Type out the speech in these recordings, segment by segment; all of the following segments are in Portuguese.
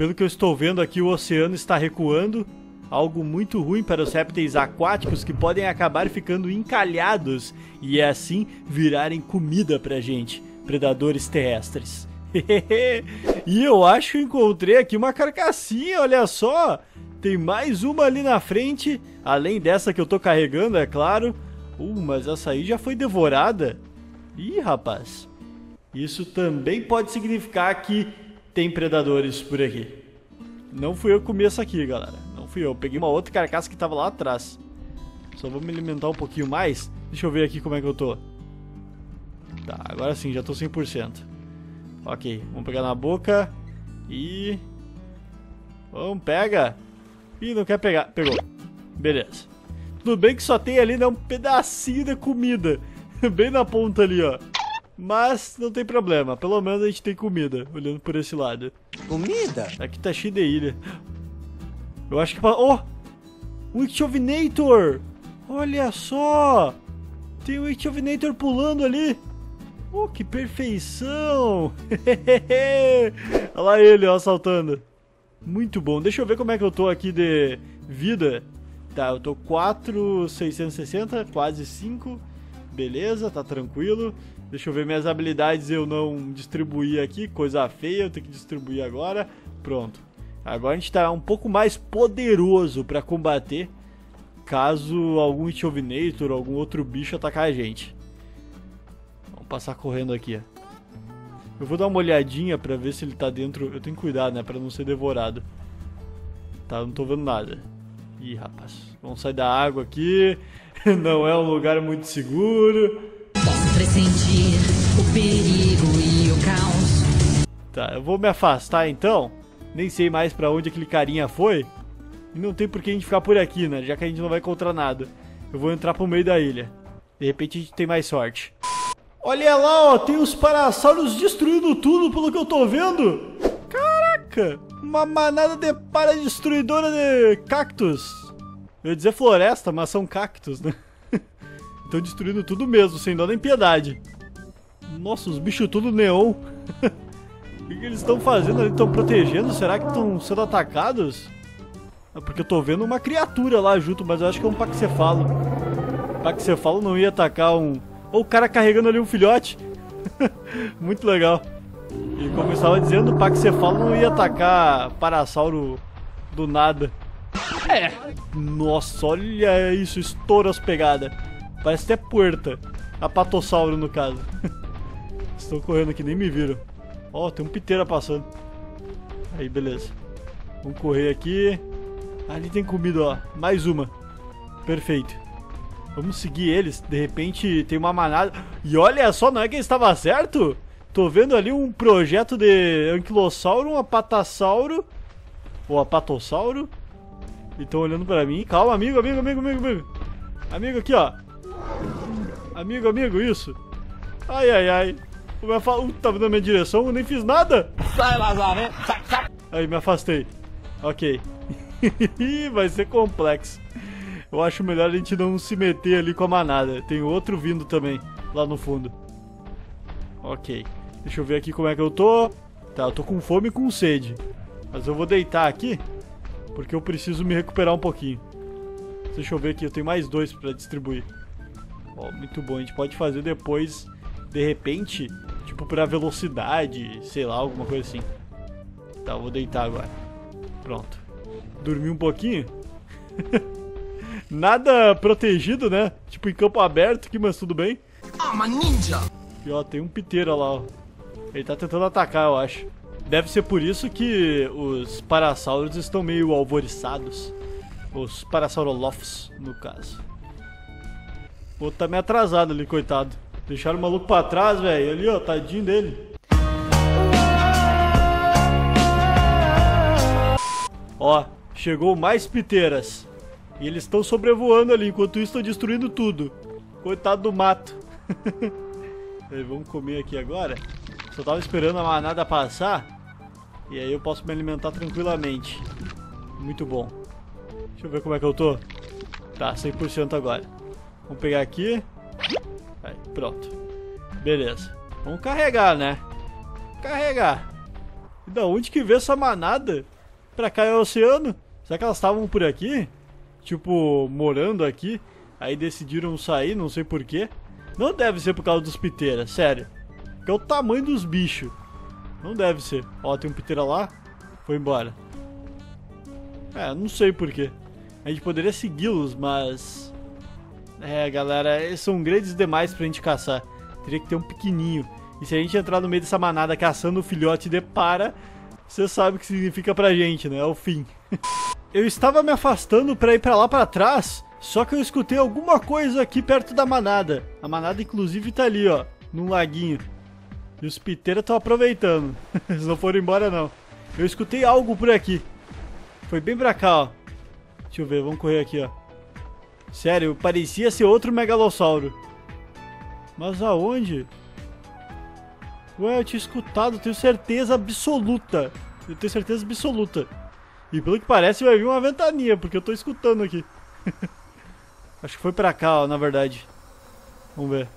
Pelo que eu estou vendo aqui, o oceano está recuando. Algo muito ruim para os répteis aquáticos que podem acabar ficando encalhados e assim virarem comida pra gente, predadores terrestres. e eu acho que encontrei aqui uma carcassinha, olha só. Tem mais uma ali na frente, além dessa que eu tô carregando, é claro. Uh, mas essa aí já foi devorada. Ih, rapaz. Isso também pode significar que tem predadores por aqui. Não fui eu que comi essa aqui, galera. Não fui eu. Peguei uma outra carcaça que tava lá atrás. Só vou me alimentar um pouquinho mais. Deixa eu ver aqui como é que eu tô. Tá, agora sim, já tô 100%. Ok, vamos pegar na boca. E... Vamos, pega. Ih, não quer pegar. Pegou. Beleza. Tudo bem que só tem ali né, um pedacinho de comida. Bem na ponta ali, ó. Mas não tem problema, pelo menos a gente tem comida, olhando por esse lado. Comida? Aqui tá cheio de ilha. Eu acho que... Oh! Um Ichovinator! Olha só! Tem um Ichovinator pulando ali! Oh, que perfeição! Olha lá ele, ó, saltando. Muito bom. Deixa eu ver como é que eu tô aqui de vida. Tá, eu tô 4,660, quase 5. Beleza, tá tranquilo. Deixa eu ver minhas habilidades eu não distribuí aqui, coisa feia, eu tenho que distribuir agora. Pronto. Agora a gente tá um pouco mais poderoso para combater caso algum Itovinator ou algum outro bicho atacar a gente. Vamos passar correndo aqui. Eu vou dar uma olhadinha pra ver se ele tá dentro. Eu tenho que cuidar, né, pra não ser devorado. Tá, não tô vendo nada. Ih, rapaz. Vamos sair da água aqui. Não é um lugar muito seguro. Pressentir o perigo e o caos. Tá, eu vou me afastar então. Nem sei mais pra onde aquele carinha foi. E não tem por que a gente ficar por aqui, né? Já que a gente não vai encontrar nada. Eu vou entrar pro meio da ilha. De repente a gente tem mais sorte. Olha lá, ó, tem os parassauros destruindo tudo pelo que eu tô vendo. Caraca, uma manada de para-destruidora de cactos. Eu ia dizer floresta, mas são cactos, né? Estão destruindo tudo mesmo, sem dó nem piedade. Nossa, os bichos tudo neon. o que, que eles estão fazendo ali? Estão protegendo? Será que estão sendo atacados? É porque eu tô vendo uma criatura lá junto, mas eu acho que é um paxefalo. Paxefalo não ia atacar um... Ou o cara carregando ali um filhote. Muito legal. E como eu estava dizendo, o paxefalo não ia atacar parasauro do nada. É. Nossa, olha isso, estoura as pegadas. Parece até puerta. Apatossauro, no caso. Estão correndo aqui, nem me viram. Ó, oh, tem um piteira passando. Aí, beleza. Vamos correr aqui. Ali tem comida, ó. Mais uma. Perfeito. Vamos seguir eles. De repente tem uma manada. E olha só, não é que estava certo? Tô vendo ali um projeto de anquilossauro, um apatassauro. Ou apatossauro. E estão olhando pra mim. Calma, amigo, amigo, amigo, amigo, amigo. Amigo aqui, ó. Amigo, amigo, isso. Ai, ai, ai. O meu fa... uh, tá vindo na minha direção, eu nem fiz nada. Sai, Lazaré. Aí, me afastei. Ok. Vai ser complexo. Eu acho melhor a gente não se meter ali com a manada. Tem outro vindo também, lá no fundo. Ok. Deixa eu ver aqui como é que eu tô. Tá, eu tô com fome e com sede. Mas eu vou deitar aqui. Porque eu preciso me recuperar um pouquinho. Deixa eu ver aqui, eu tenho mais dois pra distribuir. Ó, muito bom, a gente pode fazer depois, de repente, tipo pra velocidade, sei lá, alguma coisa assim. Tá, vou deitar agora. Pronto. Dormi um pouquinho. Nada protegido, né? Tipo em campo aberto aqui, mas tudo bem. Ah, uma ninja! E ó, tem um piteiro lá, ó. Ele tá tentando atacar, eu acho. Deve ser por isso que os parassauros estão meio alvoriçados. Os parasaurolophs, no caso. O outro tá meio atrasado ali, coitado. Deixaram o maluco pra trás, velho. Ali, ó, tadinho dele. Ó, chegou mais piteiras. E eles estão sobrevoando ali, enquanto isso estão destruindo tudo. Coitado do mato. aí, vamos comer aqui agora. Só tava esperando a manada passar. E aí eu posso me alimentar tranquilamente. Muito bom. Deixa eu ver como é que eu tô. Tá, 100% agora. Vamos pegar aqui. Aí, pronto. Beleza. Vamos carregar, né? Carregar. Da onde que veio essa manada? Pra cá é o oceano? Será que elas estavam por aqui? Tipo, morando aqui? Aí decidiram sair, não sei porquê. Não deve ser por causa dos piteiras, sério. Porque é o tamanho dos bichos. Não deve ser. Ó, tem um piteira lá. Foi embora. É, não sei porquê. A gente poderia segui-los, mas... É, galera, eles são grandes demais pra gente caçar. Teria que ter um pequenininho. E se a gente entrar no meio dessa manada caçando o filhote de para, você sabe o que significa pra gente, né? É o fim. eu estava me afastando pra ir pra lá pra trás, só que eu escutei alguma coisa aqui perto da manada. A manada, inclusive, tá ali, ó, num laguinho. E os piteiros estão aproveitando. Eles não foram embora, não. Eu escutei algo por aqui. Foi bem pra cá, ó. Deixa eu ver, vamos correr aqui, ó. Sério, parecia ser outro megalossauro. Mas aonde? Ué, eu tinha escutado, tenho certeza absoluta. Eu tenho certeza absoluta. E pelo que parece vai vir uma ventania, porque eu tô escutando aqui. Acho que foi pra cá, ó, na verdade. Vamos ver.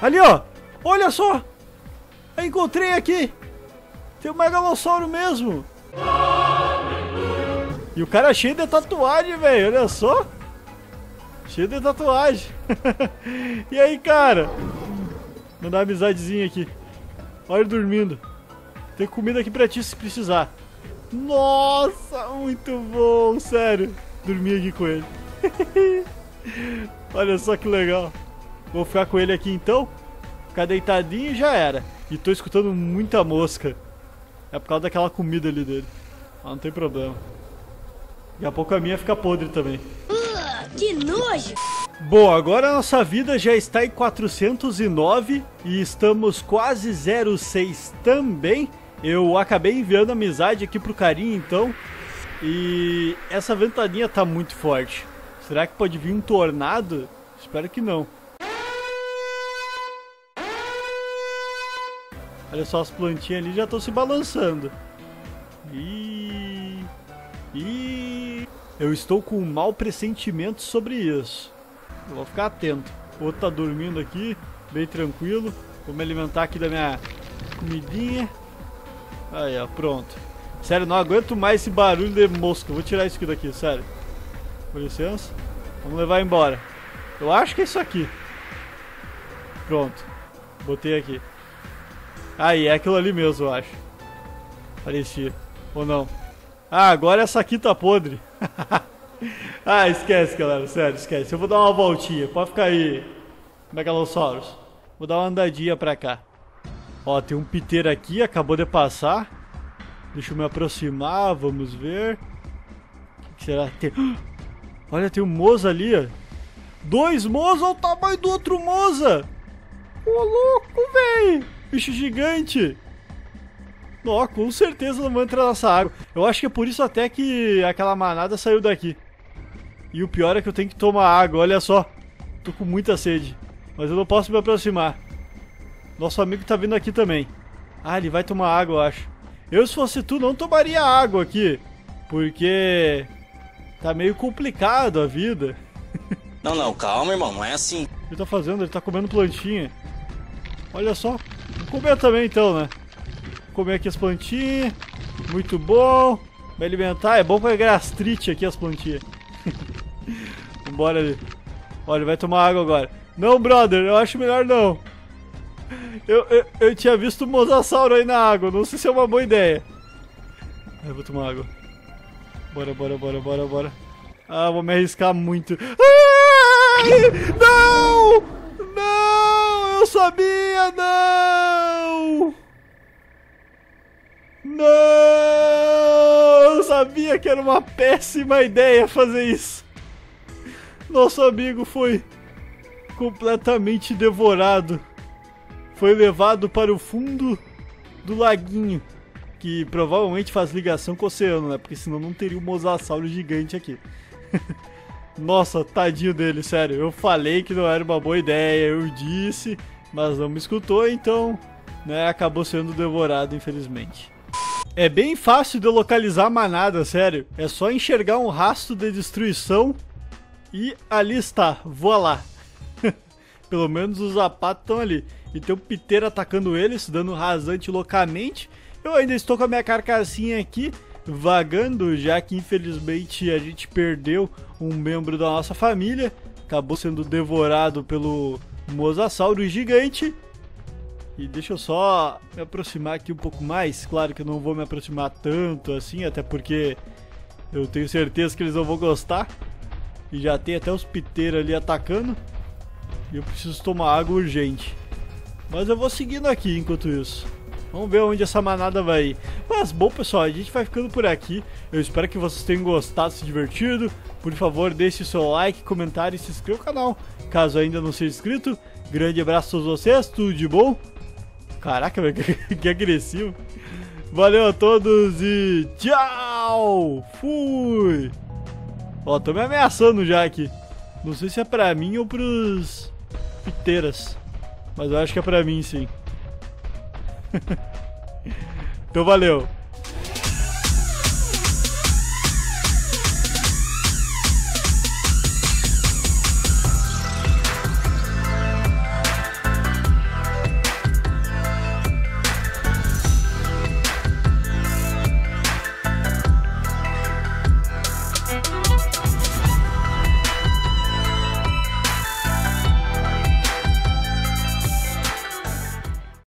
Ali, ó! Olha só! Eu encontrei aqui! Tem um Megalossauro mesmo! E o cara é cheio de tatuagem, velho, olha só! Cheio de tatuagem! e aí, cara? Mandar uma amizadezinha aqui. Olha ele dormindo. Tem comida aqui pra ti se precisar. Nossa, muito bom, sério. Dormi aqui com ele. Olha só que legal. Vou ficar com ele aqui então. Ficar deitadinho e já era. E tô escutando muita mosca. É por causa daquela comida ali dele. Ah, não tem problema. Daqui a pouco a minha fica podre também. Que nojo! Bom, agora a nossa vida já está em 409 e estamos quase 06 também. Eu acabei enviando amizade aqui pro carinho então. E essa ventania tá muito forte. Será que pode vir um tornado? Espero que não. Olha só, as plantinhas ali já estão se balançando. E... e eu estou com um mau pressentimento sobre isso. Vou ficar atento. O outro tá dormindo aqui, bem tranquilo. Vou me alimentar aqui da minha comidinha. Aí, ó, pronto. Sério, não aguento mais esse barulho de mosca. Vou tirar isso aqui daqui, sério. Com licença. Vamos levar embora. Eu acho que é isso aqui. Pronto. Botei aqui. Aí, é aquilo ali mesmo, eu acho. Parecia. Ou não. Ah, agora essa aqui tá podre. ah, esquece, galera. Sério, esquece. Eu vou dar uma voltinha. Pode ficar aí, Megalossauros. Vou dar uma andadinha pra cá. Ó, tem um piteiro aqui, acabou de passar. Deixa eu me aproximar, vamos ver. O que, que será? Tem... Olha, tem um Moza ali, ó. Dois Moza, olha o tamanho do outro Moza. Ô, louco, velho. Bicho gigante. Ó, com certeza não vai entrar nessa água. Eu acho que é por isso até que aquela manada saiu daqui. E o pior é que eu tenho que tomar água, olha só. Tô com muita sede. Mas eu não posso me aproximar. Nosso amigo tá vindo aqui também. Ah, ele vai tomar água, eu acho. Eu, se fosse tu, não tomaria água aqui. Porque tá meio complicado a vida. Não, não, calma, irmão, não é assim. O que ele tá fazendo? Ele tá comendo plantinha. Olha só. Vou comer também então, né? Comer aqui as plantinhas. Muito bom. Me alimentar. É bom pra gastrite aqui as plantinhas. Vambora ali. Olha, vai tomar água agora. Não, brother, eu acho melhor não. Eu, eu, eu tinha visto um mosasauro aí na água, não sei se é uma boa ideia. Eu vou tomar água. Bora, bora, bora, bora, bora. Ah, vou me arriscar muito. Ai! Não! Não! Eu sabia, não! Não! Eu sabia que era uma péssima ideia fazer isso. Nosso amigo foi completamente devorado foi levado para o fundo do laguinho, que provavelmente faz ligação com o oceano, né? Porque senão não teria um mosasauro gigante aqui. Nossa, tadinho dele, sério. Eu falei que não era uma boa ideia, eu disse, mas não me escutou, então, né, acabou sendo devorado, infelizmente. É bem fácil de localizar a manada, sério. É só enxergar um rastro de destruição e ali está, voa lá. Pelo menos os zapatos estão ali. E tem o Piteiro atacando eles, dando rasante loucamente. Eu ainda estou com a minha carcassinha aqui, vagando, já que infelizmente a gente perdeu um membro da nossa família. Acabou sendo devorado pelo mosasauro gigante. E deixa eu só me aproximar aqui um pouco mais. Claro que eu não vou me aproximar tanto assim, até porque eu tenho certeza que eles não vão gostar. E já tem até os piteiros ali atacando. E eu preciso tomar água urgente. Mas eu vou seguindo aqui enquanto isso. Vamos ver onde essa manada vai ir. Mas bom, pessoal, a gente vai ficando por aqui. Eu espero que vocês tenham gostado, se divertido. Por favor, deixe seu like, comentário e se inscreva no canal, caso ainda não seja inscrito. Grande abraço a todos vocês, tudo de bom. Caraca, que agressivo. Valeu a todos e tchau! Fui! Ó, tô me ameaçando já aqui. Não sei se é pra mim ou pros piteiras. Mas eu acho que é pra mim sim. então valeu.